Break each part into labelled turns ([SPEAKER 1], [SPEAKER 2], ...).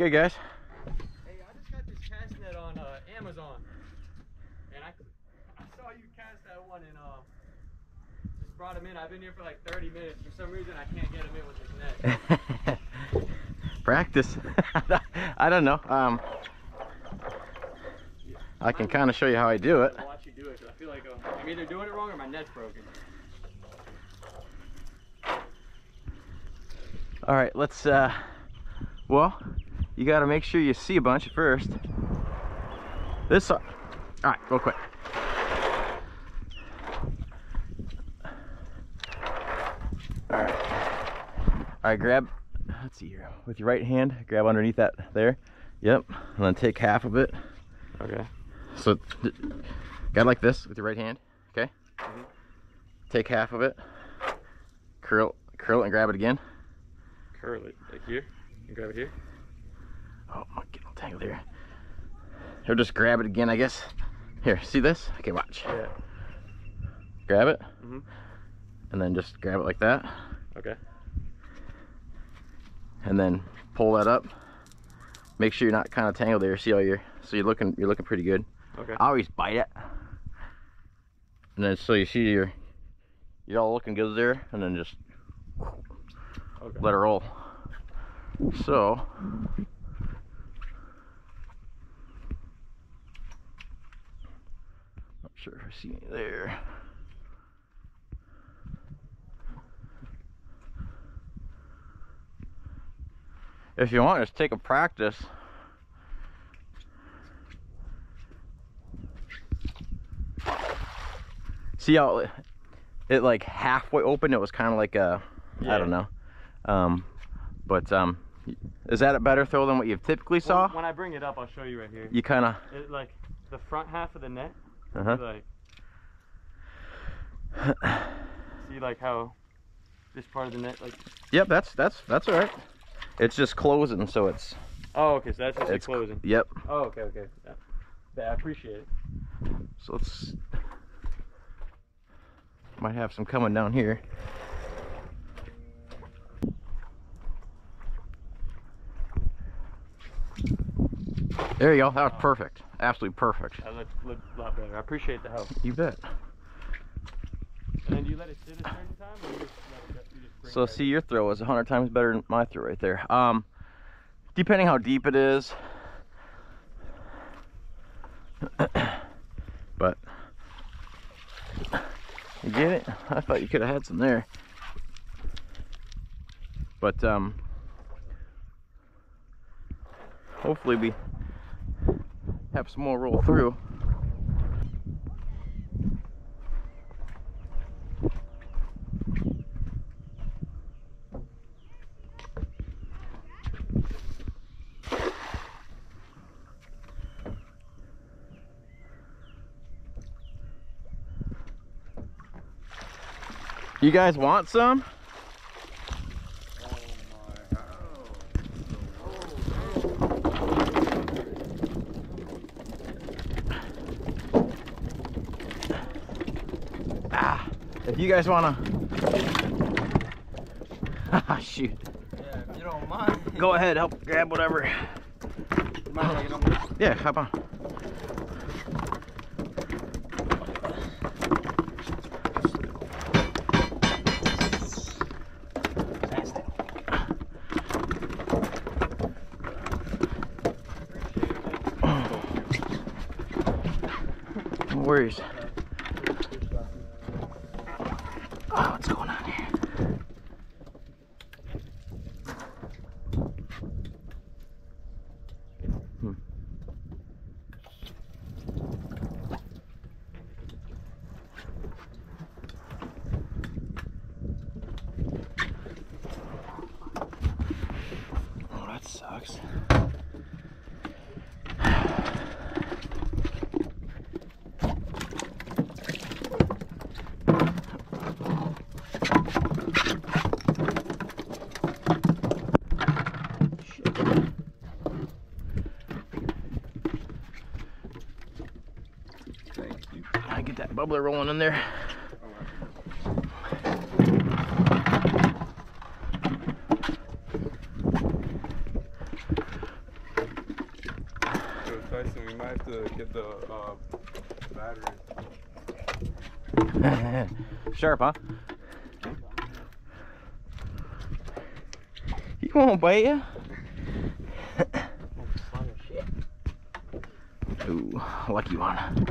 [SPEAKER 1] good guys.
[SPEAKER 2] Hey, I just got this cast net on uh, Amazon, and I, I saw you cast that one and uh, just brought him in. I've been here for like 30 minutes. For some reason, I can't get him in with this net.
[SPEAKER 1] Practice. I don't know. Um, I can kind of show you how I do it.
[SPEAKER 2] I'll watch you do it 'cause I feel like uh, I'm either doing it wrong or my net's broken.
[SPEAKER 1] All right, let's. Uh, well, you got to make sure you see a bunch first. This. Uh, All right, real quick. All right. All right, grab. Let's see here. With your right hand, grab underneath that there. Yep. And then take half of it.
[SPEAKER 2] Okay.
[SPEAKER 1] So, got like this with your right hand. Okay. Mm-hmm. Take half of it. Curl, curl it, and grab it again.
[SPEAKER 2] Curl it like here. You grab it here.
[SPEAKER 1] Oh, I'm getting all tangled here. Or just grab it again, I guess. Here, see this? Okay, watch.
[SPEAKER 2] Yeah.
[SPEAKER 1] Grab it,
[SPEAKER 2] Mhm.
[SPEAKER 1] and then just grab it like that,
[SPEAKER 2] Okay.
[SPEAKER 1] and then pull that up. Make sure you're not kind of tangled there. See how you're, so you're looking, you're looking pretty good.
[SPEAKER 2] Okay.
[SPEAKER 1] I always bite it, and then so you see you're, you're all looking good there, and then just
[SPEAKER 2] Okay.
[SPEAKER 1] let it roll. So, sure if I see any there. If you want, just take a practice. See how it, it like halfway open? It was kind of like a, I
[SPEAKER 2] Yeah.
[SPEAKER 1] don't know. Um, but um, is that a better throw than what you've typically saw?
[SPEAKER 2] When, when I bring it up, I'll show you right here.
[SPEAKER 1] You kind of,
[SPEAKER 2] It, like the front half of the net.
[SPEAKER 1] Uh-huh.
[SPEAKER 2] Like. See like how this part of the net like.
[SPEAKER 1] Yep, that's that's that's all right. It's just closing, so it's
[SPEAKER 2] Oh, okay. So that's just
[SPEAKER 1] it's
[SPEAKER 2] closing.
[SPEAKER 1] Yep.
[SPEAKER 2] Oh, okay, okay. Yeah. Yeah, I appreciate it.
[SPEAKER 1] So let's might have some coming down here. There you go. That was perfect. Absolutely perfect.
[SPEAKER 2] That looks, a lot better. I appreciate the help.
[SPEAKER 1] You bet.
[SPEAKER 2] And you let it sit a certain time, or you just let it, you just
[SPEAKER 1] So
[SPEAKER 2] it
[SPEAKER 1] see, your throw is a hundred times better than my throw right there. Um, depending how deep it is, but you get it. I thought you could have had some there, but um, hopefully we have some more roll through. You guys want some? if you guys wanna, ah, shoot,
[SPEAKER 2] Yeah, if you don't mind.
[SPEAKER 1] go ahead, help grab whatever.
[SPEAKER 2] Mind if I get on this?
[SPEAKER 1] Yeah, hop on. No worries. Oh, what's going on here? Hmm. Oh, that sucks.
[SPEAKER 2] Thank you.
[SPEAKER 1] I get rolling in there.
[SPEAKER 3] So Tyson, we might have to get the uh, batteries.
[SPEAKER 1] Sharp, huh? He won't bite you. Ooh, lucky one.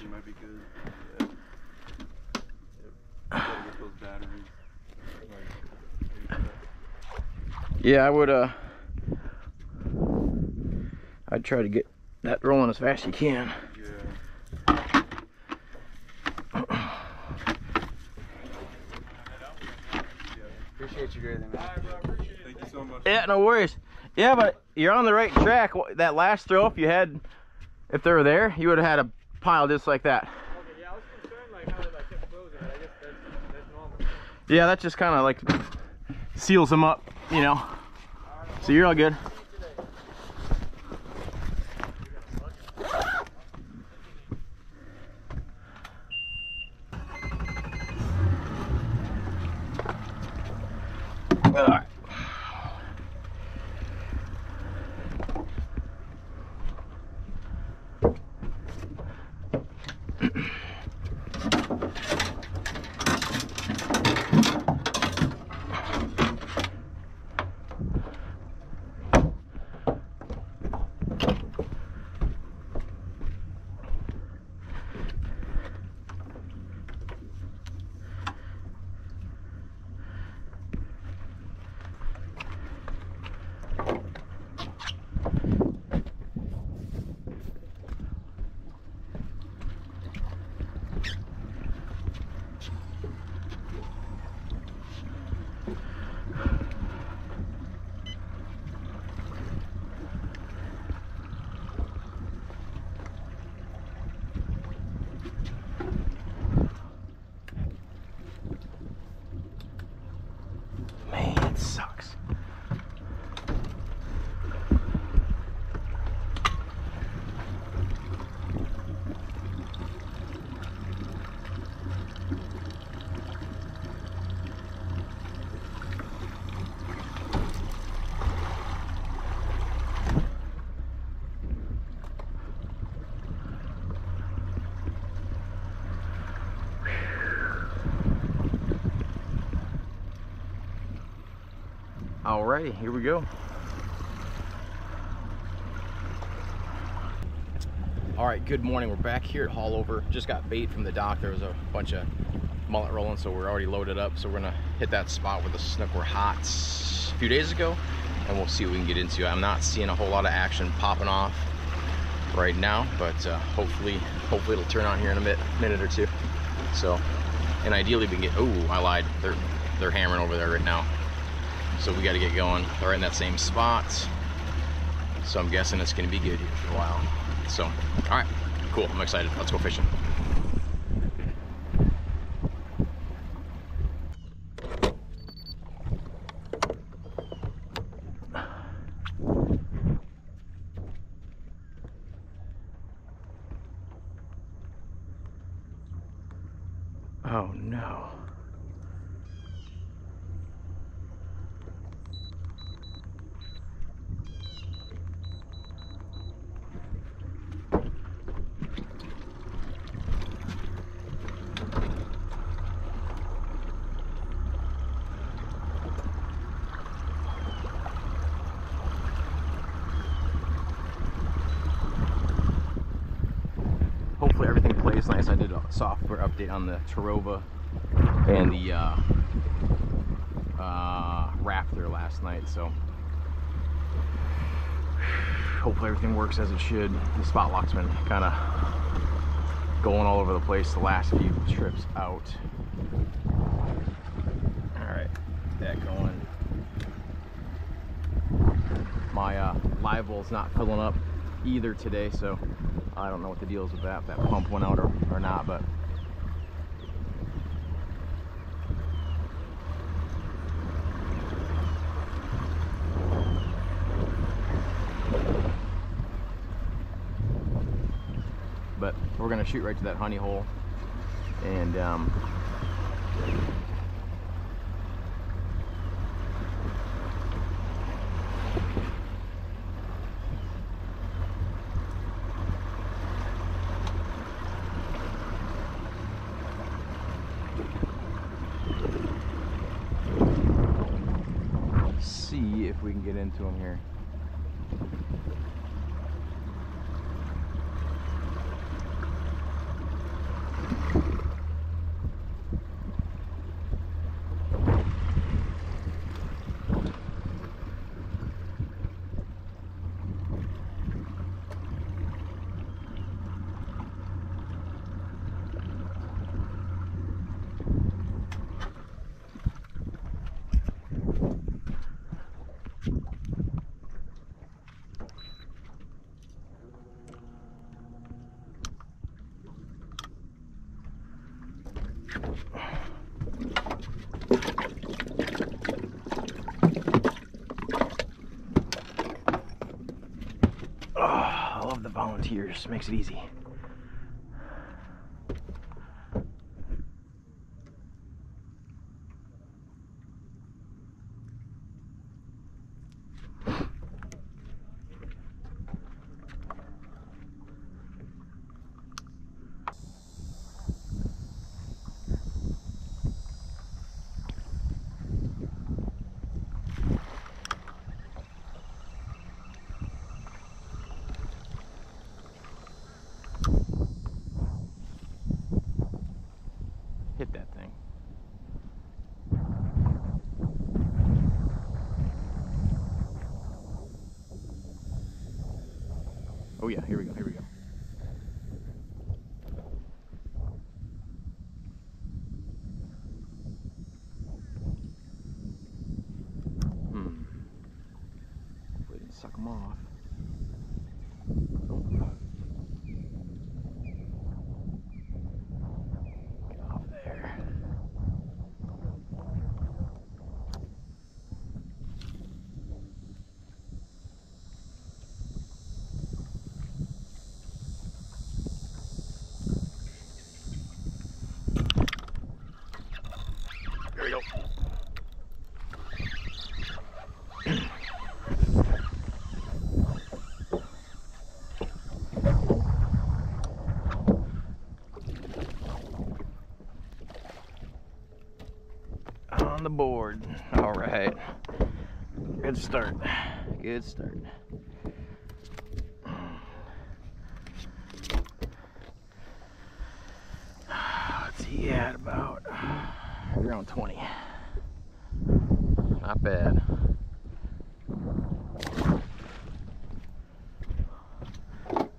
[SPEAKER 3] Appreciate you. Might be good. Yeah. Yep. Get those batteries. Like,
[SPEAKER 1] Yeah, I would, uh, I'd try to get that rolling as fast as you can.
[SPEAKER 3] yeah.
[SPEAKER 2] Appreciate you greatly, man.
[SPEAKER 3] Thank you so much.
[SPEAKER 1] Yeah, no worries. Yeah, but you're on the right track. That last throw, if you had, if they were there, you would have had a pile just like that.
[SPEAKER 2] Okay, yeah, I was concerned like how they like kept closing, but I guess that's that's normal.
[SPEAKER 1] Yeah, that just kind of like seals them up, you know. So you're all good. Alright. Man, it sucks. Alrighty, here we go. All right, good morning. We're back here at Haulover. Just got bait from the dock. There was a bunch of mullet rolling, so we're already loaded up. So we're gonna hit that spot where the snook were hot a few days ago, and we'll see what we can get into. I'm not seeing a whole lot of action popping off right now, but uh, hopefully, hopefully it'll turn on here in a minute, minute or two. So, and ideally we can get. Oh, I lied. They're they're hammering over there right now. So we got to get going. They're in that same spot. So I'm guessing it's going to be good here for a while. So, all right, cool. I'm excited. Let's go fishing. Oh no. Hopefully everything plays nice. I did a software update on the Terrova and the uh, uh, Raptor last night, so hopefully everything works as it should. The spot lock's been kind of going all over the place the last few trips out. All right, that going. My uh, live well's not filling up either today, so I don't know what the deal is with that, if that pump went out or, or not, but. But we're gonna shoot right to that honey hole and um, see if we can get into them here. Oh, I love the volunteers. Makes it easy. Hit that thing. Oh yeah, here we go, here we go. All right. Good start. Good start. What's he at about? Around 20. Not bad.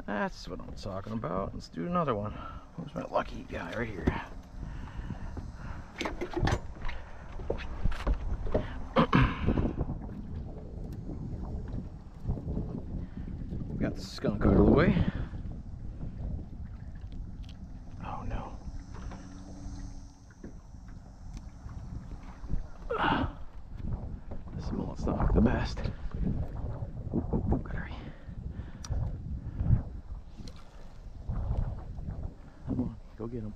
[SPEAKER 1] That's what I'm talking about. Let's do another one. Where's my lucky guy? Right here. Skunk out of the way. Oh no. Ah. This mullet's not the best. Ooh, ooh, ooh, hurry. Come on, go get him.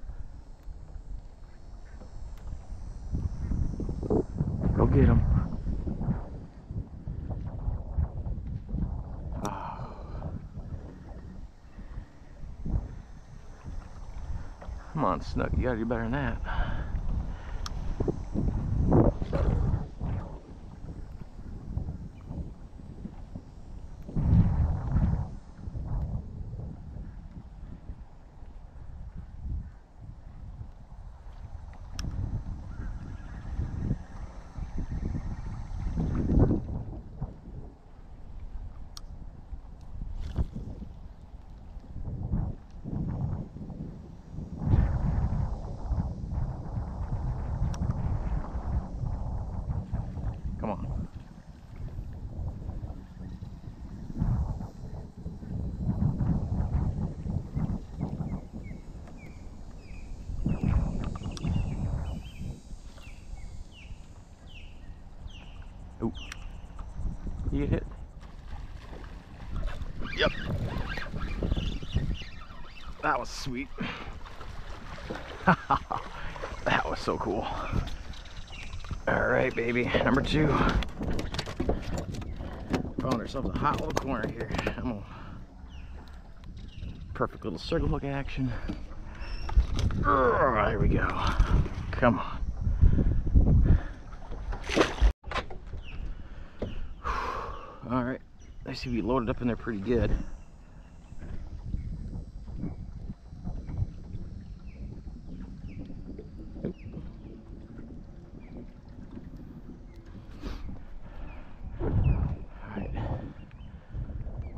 [SPEAKER 1] Come on, Snook, you gotta do better than that. Come on. Ooh. You get hit? Yep. That was sweet. that was so cool. All right, baby, number two. Found ourselves a hot little corner here. Perfect little circle hook action. Urgh, There we go. Come on. All right, See we loaded up in there pretty good.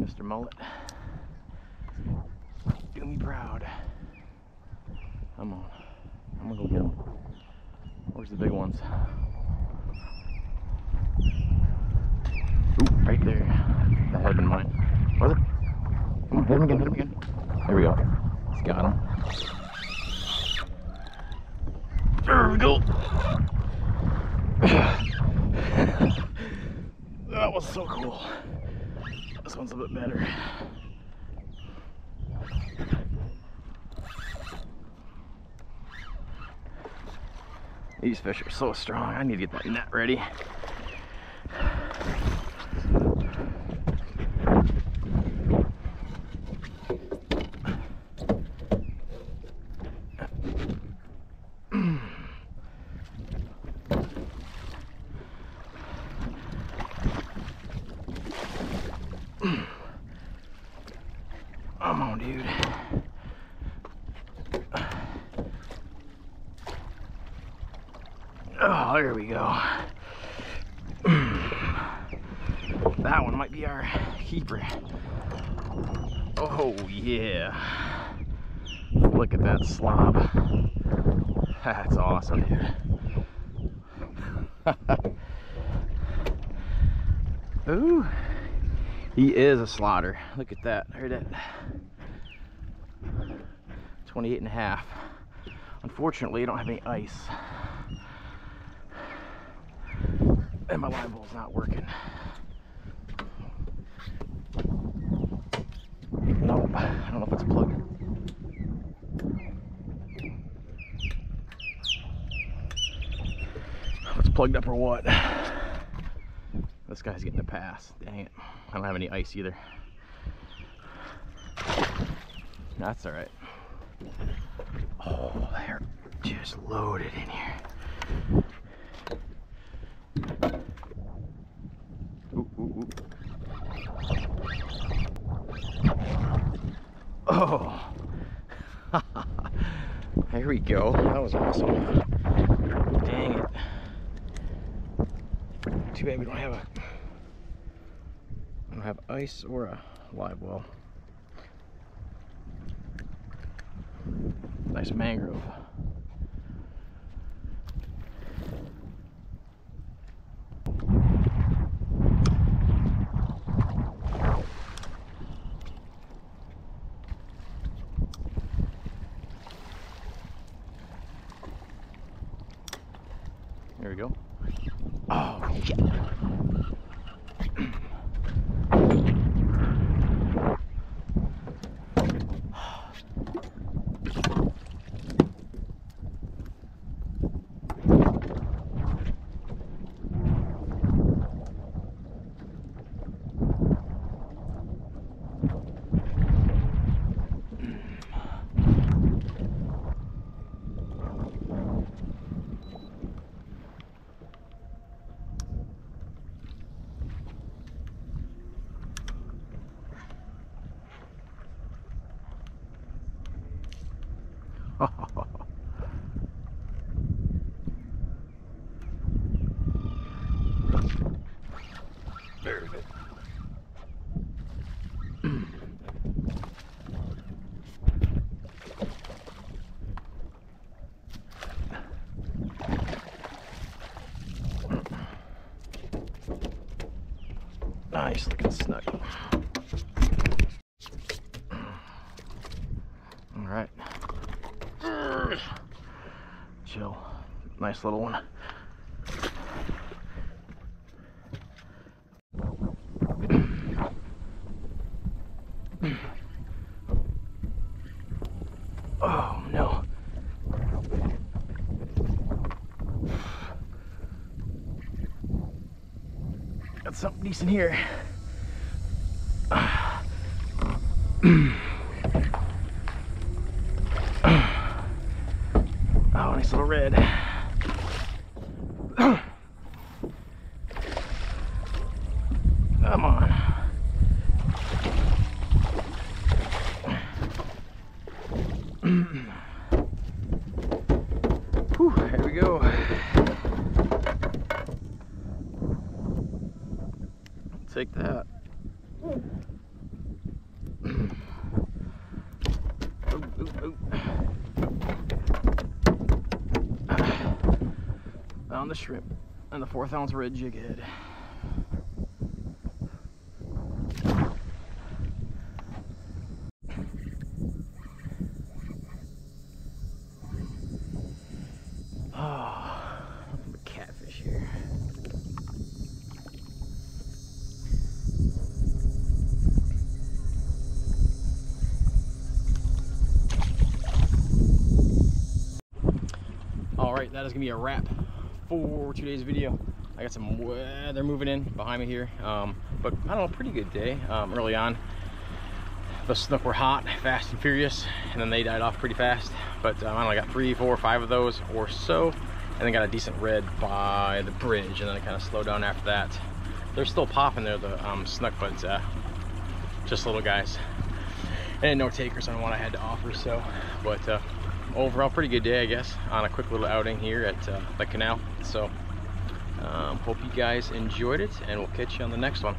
[SPEAKER 1] Mr. Mullet. Do me proud. Come on. I'm gonna go get them. Where's the big ones? Ooh, right there. That had been mine. Was it? Come on, hit him again, hit him again. There we go. He's got him. There we go. That was so cool. This one's a bit better. These fish are so strong. I need to get that net ready. Come on, dude. Oh, there we go. That one might be our keeper. Oh, yeah. Look at that slob. That's awesome, dude. Ooh. He is a slaughter. Look at that. Heard that. 28 and a half. Unfortunately, I don't have any ice. And my live well's not working. Nope. I don't know if it's plugged. It's plugged up or what. This guy's getting a pass. Dang it. I don't have any ice either. That's all right. Oh, they're just loaded in here. Ooh, ooh, ooh. Oh. there we go. That was awesome. Dang it. Too bad we don't have a I don't have ice or a live well. Nice mangrove. There we go. Oh, yeah. There's it. Nice looking snook. All right. Chill. Nice little one. Oh no. Got something decent here. Oh, nice little red. Come on. Whew, here we go. Take that. Ooh, ooh, ooh. Found the shrimp and the fourth ounce red jig head. Oh, catfish here. All right, that is gonna be a wrap for today's video. I got some weather moving in behind me here, um, but I don't know, pretty good day um, early on. The snook were hot, fast and furious, and then they died off pretty fast. But um, I only got three, four, five of those or so, and then got a decent red by the bridge, and then I kind of slowed down after that. They're still popping there, the um, snook, but uh, just little guys. And no takers on what I had to offer, so, but uh, overall pretty good day I guess on a quick little outing here at uh, the canal. So um, hope you guys enjoyed it and we'll catch you on the next one